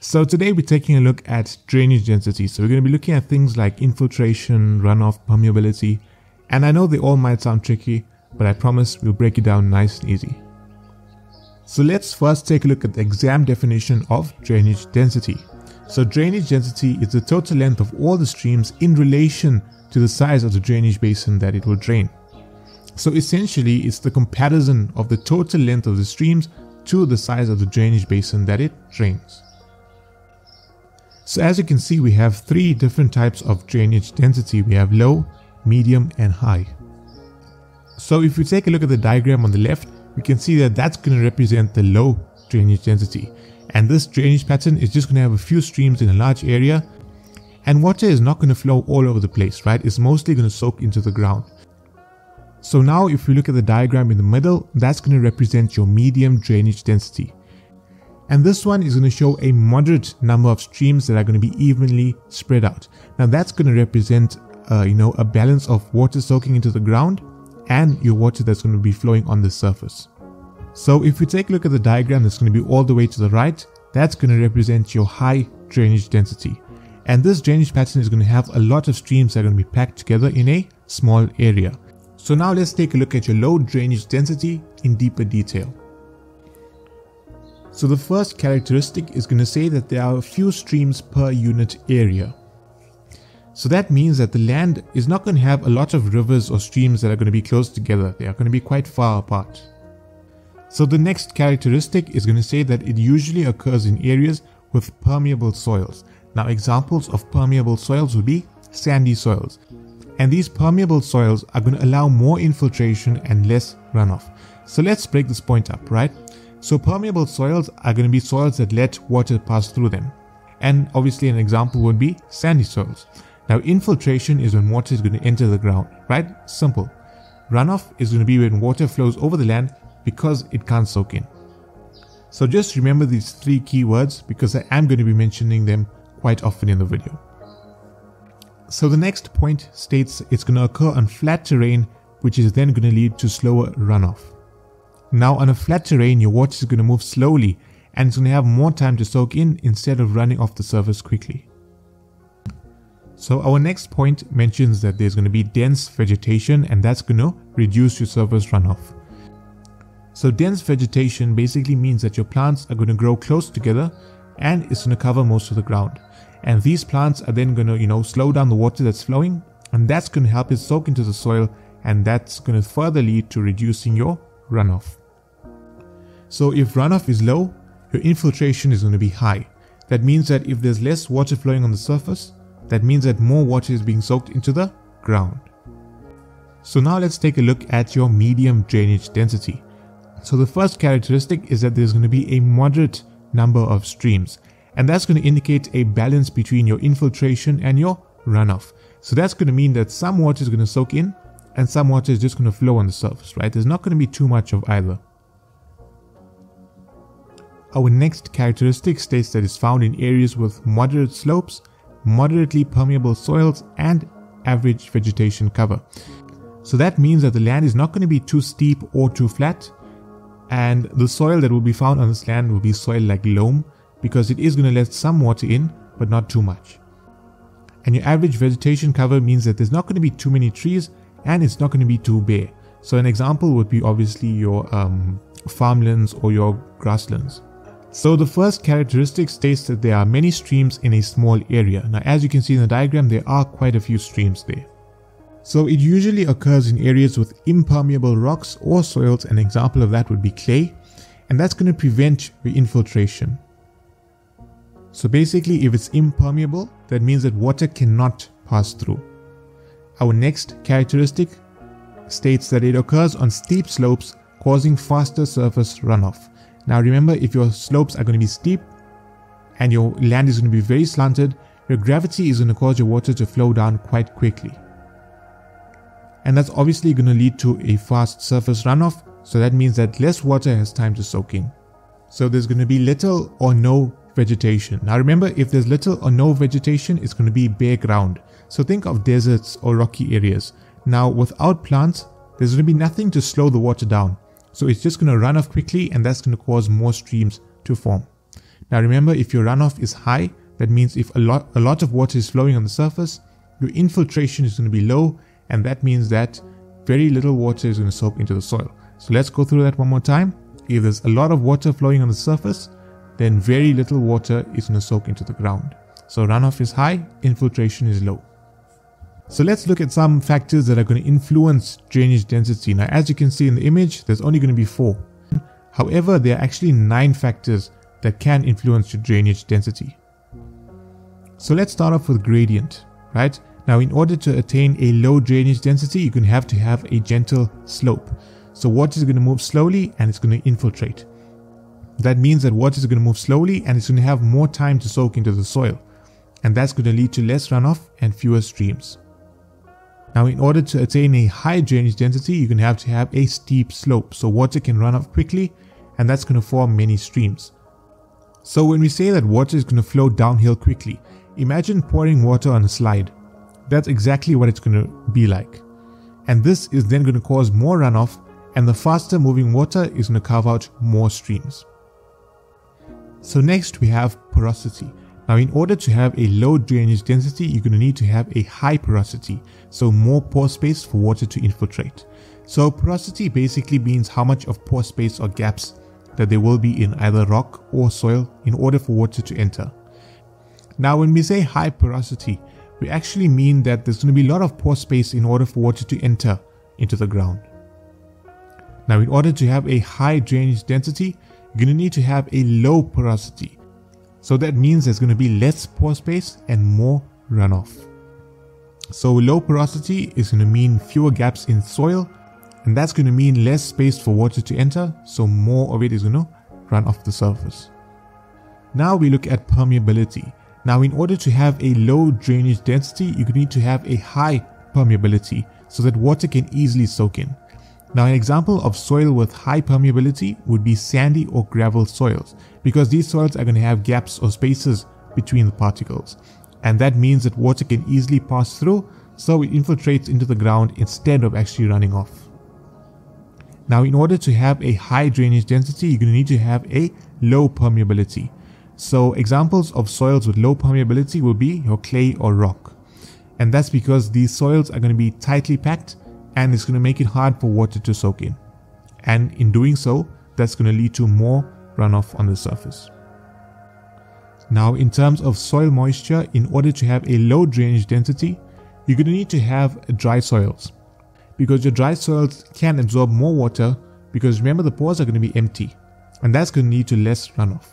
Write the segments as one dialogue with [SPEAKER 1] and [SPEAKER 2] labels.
[SPEAKER 1] So today we're taking a look at drainage density. So we're going to be looking at things like infiltration, runoff, permeability. And I know they all might sound tricky, but I promise we'll break it down nice and easy. So let's first take a look at the exam definition of drainage density. So drainage density is the total length of all the streams in relation to the size of the drainage basin that it will drain. So essentially it's the comparison of the total length of the streams to the size of the drainage basin that it drains. So as you can see, we have three different types of drainage density. We have low, medium and high. So if we take a look at the diagram on the left, we can see that that's going to represent the low drainage density. And this drainage pattern is just going to have a few streams in a large area. And water is not going to flow all over the place, right? It's mostly going to soak into the ground. So now if we look at the diagram in the middle, that's going to represent your medium drainage density. And this one is going to show a moderate number of streams that are going to be evenly spread out. Now that's going to represent, uh, you know, a balance of water soaking into the ground and your water that's going to be flowing on the surface. So if we take a look at the diagram that's going to be all the way to the right, that's going to represent your high drainage density. And this drainage pattern is going to have a lot of streams that are going to be packed together in a small area. So now let's take a look at your low drainage density in deeper detail. So the first characteristic is going to say that there are a few streams per unit area. So that means that the land is not going to have a lot of rivers or streams that are going to be close together. They are going to be quite far apart. So the next characteristic is going to say that it usually occurs in areas with permeable soils. Now examples of permeable soils would be sandy soils. And these permeable soils are going to allow more infiltration and less runoff. So let's break this point up, right? So permeable soils are going to be soils that let water pass through them. And obviously an example would be sandy soils. Now infiltration is when water is going to enter the ground, right? Simple. Runoff is going to be when water flows over the land because it can't soak in. So just remember these three keywords because I am going to be mentioning them quite often in the video. So the next point states it's going to occur on flat terrain which is then going to lead to slower runoff. Now on a flat terrain, your water is going to move slowly and it's going to have more time to soak in instead of running off the surface quickly. So our next point mentions that there's going to be dense vegetation and that's going to reduce your surface runoff. So dense vegetation basically means that your plants are going to grow close together and it's going to cover most of the ground. And these plants are then going to, you know, slow down the water that's flowing and that's going to help it soak into the soil and that's going to further lead to reducing your runoff. So if runoff is low, your infiltration is going to be high. That means that if there's less water flowing on the surface, that means that more water is being soaked into the ground. So now let's take a look at your medium drainage density. So the first characteristic is that there's going to be a moderate number of streams and that's going to indicate a balance between your infiltration and your runoff. So that's going to mean that some water is going to soak in and some water is just going to flow on the surface, right? There's not going to be too much of either. Our next characteristic states that it's found in areas with moderate slopes, moderately permeable soils, and average vegetation cover. So that means that the land is not going to be too steep or too flat, and the soil that will be found on this land will be soil like loam because it is going to let some water in, but not too much. And your average vegetation cover means that there's not going to be too many trees and it's not going to be too bare. So an example would be obviously your um, farmlands or your grasslands. So the first characteristic states that there are many streams in a small area. Now as you can see in the diagram there are quite a few streams there. So it usually occurs in areas with impermeable rocks or soils. An example of that would be clay and that's going to prevent infiltration. So basically if it's impermeable that means that water cannot pass through. Our next characteristic states that it occurs on steep slopes causing faster surface runoff. Now remember, if your slopes are going to be steep and your land is going to be very slanted, your gravity is going to cause your water to flow down quite quickly. And that's obviously going to lead to a fast surface runoff, so that means that less water has time to soak in. So there's going to be little or no vegetation. Now remember, if there's little or no vegetation, it's going to be bare ground. So think of deserts or rocky areas. Now without plants, there's going to be nothing to slow the water down. So it's just going to run off quickly and that's going to cause more streams to form. Now remember, if your runoff is high, that means if a lot, a lot of water is flowing on the surface, your infiltration is going to be low, and that means that very little water is going to soak into the soil. So let's go through that one more time. If there's a lot of water flowing on the surface, then very little water is going to soak into the ground. So runoff is high, infiltration is low. So let's look at some factors that are going to influence drainage density. Now as you can see in the image, there's only going to be four. However, there are actually nine factors that can influence your drainage density. So let's start off with gradient, right? Now in order to attain a low drainage density, you're going to have to have a gentle slope. So water is going to move slowly and it's going to infiltrate. That means that water is going to move slowly and it's going to have more time to soak into the soil. And that's going to lead to less runoff and fewer streams. Now in order to attain a high drainage density, you're going to have to have a steep slope. So water can run off quickly and that's going to form many streams. So when we say that water is going to flow downhill quickly, imagine pouring water on a slide. That's exactly what it's going to be like. And this is then going to cause more runoff and the faster moving water is going to carve out more streams. So next we have porosity. Now in order to have a low drainage density, you're going to need to have a high porosity, so more pore space for water to infiltrate. So porosity basically means how much of pore space or gaps that there will be in either rock or soil in order for water to enter. Now when we say high porosity, we actually mean that there's going to be a lot of pore space in order for water to enter into the ground. Now in order to have a high drainage density, going to need to have a low porosity. So that means there's going to be less pore space and more runoff. So low porosity is going to mean fewer gaps in soil and that's going to mean less space for water to enter so more of it is going to run off the surface. Now we look at permeability. Now in order to have a low drainage density you need to have a high permeability so that water can easily soak in. Now an example of soil with high permeability would be sandy or gravel soils because these soils are going to have gaps or spaces between the particles and that means that water can easily pass through so it infiltrates into the ground instead of actually running off. Now in order to have a high drainage density you're going to need to have a low permeability. So examples of soils with low permeability will be your clay or rock and that's because these soils are going to be tightly packed and it's going to make it hard for water to soak in. And in doing so, that's going to lead to more runoff on the surface. Now, in terms of soil moisture, in order to have a low drainage density, you're going to need to have dry soils because your dry soils can absorb more water because remember the pores are going to be empty and that's going to lead to less runoff.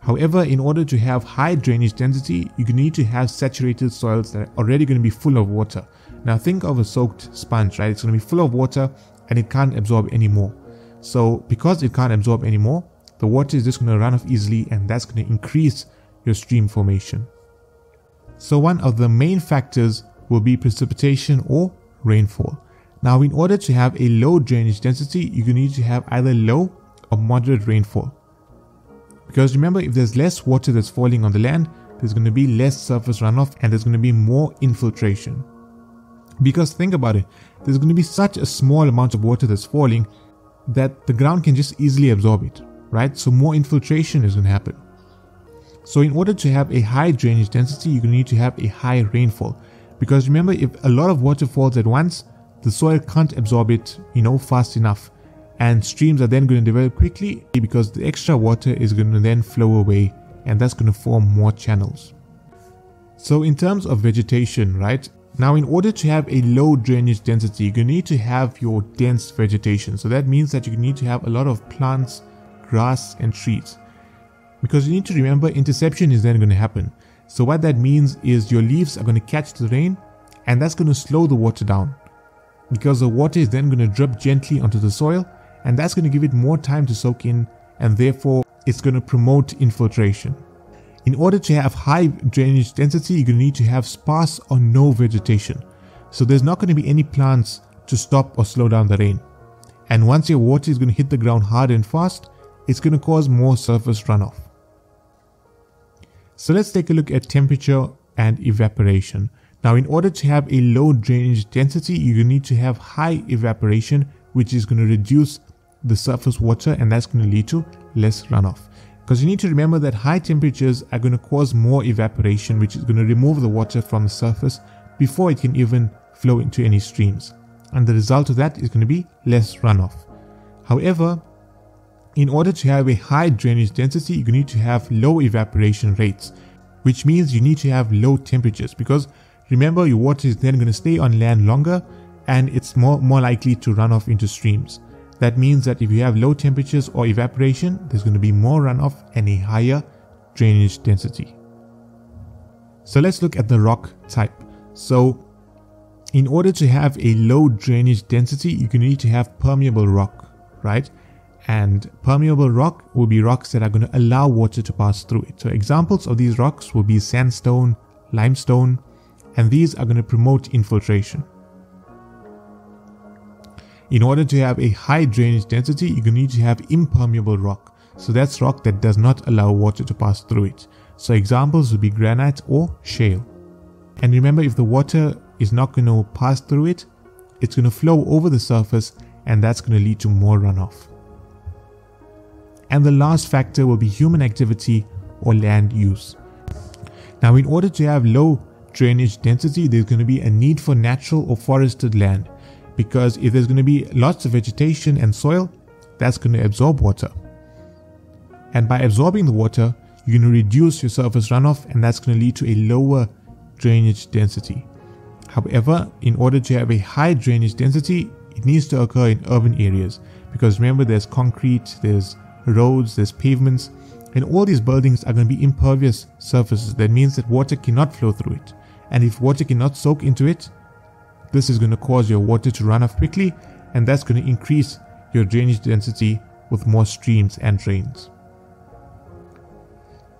[SPEAKER 1] However, in order to have high drainage density, you're going to need to have saturated soils that are already going to be full of water now think of a soaked sponge, right? It's going to be full of water and it can't absorb any more. So because it can't absorb any more, the water is just going to run off easily and that's going to increase your stream formation. So one of the main factors will be precipitation or rainfall. Now in order to have a low drainage density, you need to have either low or moderate rainfall. Because remember, if there's less water that's falling on the land, there's going to be less surface runoff and there's going to be more infiltration. Because think about it, there's going to be such a small amount of water that's falling that the ground can just easily absorb it, right? So more infiltration is going to happen. So in order to have a high drainage density, you're going to need to have a high rainfall. Because remember, if a lot of water falls at once, the soil can't absorb it, you know, fast enough. And streams are then going to develop quickly because the extra water is going to then flow away and that's going to form more channels. So in terms of vegetation, right, now in order to have a low drainage density, you need to have your dense vegetation. So that means that you need to have a lot of plants, grass and trees. Because you need to remember interception is then going to happen. So what that means is your leaves are going to catch the rain and that's going to slow the water down. Because the water is then going to drip gently onto the soil and that's going to give it more time to soak in and therefore it's going to promote infiltration. In order to have high drainage density, you're going to need to have sparse or no vegetation. So there's not going to be any plants to stop or slow down the rain. And once your water is going to hit the ground hard and fast, it's going to cause more surface runoff. So let's take a look at temperature and evaporation. Now in order to have a low drainage density, you need to have high evaporation, which is going to reduce the surface water and that's going to lead to less runoff. Because you need to remember that high temperatures are going to cause more evaporation, which is going to remove the water from the surface before it can even flow into any streams. And the result of that is going to be less runoff. However, in order to have a high drainage density, you need to have low evaporation rates, which means you need to have low temperatures because remember your water is then going to stay on land longer and it's more, more likely to run off into streams. That means that if you have low temperatures or evaporation, there's going to be more runoff and a higher drainage density. So let's look at the rock type. So in order to have a low drainage density, you need to have permeable rock, right? And permeable rock will be rocks that are going to allow water to pass through it. So examples of these rocks will be sandstone, limestone, and these are going to promote infiltration. In order to have a high drainage density, you need to have impermeable rock. So that's rock that does not allow water to pass through it. So examples would be granite or shale. And remember, if the water is not going to pass through it, it's going to flow over the surface and that's going to lead to more runoff. And the last factor will be human activity or land use. Now, in order to have low drainage density, there's going to be a need for natural or forested land because if there's going to be lots of vegetation and soil, that's going to absorb water. And by absorbing the water, you're going to reduce your surface runoff and that's going to lead to a lower drainage density. However, in order to have a high drainage density, it needs to occur in urban areas because remember there's concrete, there's roads, there's pavements, and all these buildings are going to be impervious surfaces. That means that water cannot flow through it. And if water cannot soak into it, this is going to cause your water to run off quickly, and that's going to increase your drainage density with more streams and drains.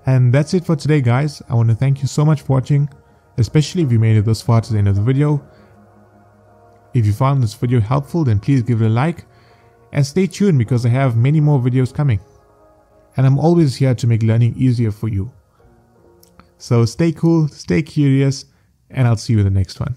[SPEAKER 1] And that's it for today, guys. I want to thank you so much for watching, especially if you made it this far to the end of the video. If you found this video helpful, then please give it a like and stay tuned because I have many more videos coming. And I'm always here to make learning easier for you. So stay cool, stay curious, and I'll see you in the next one.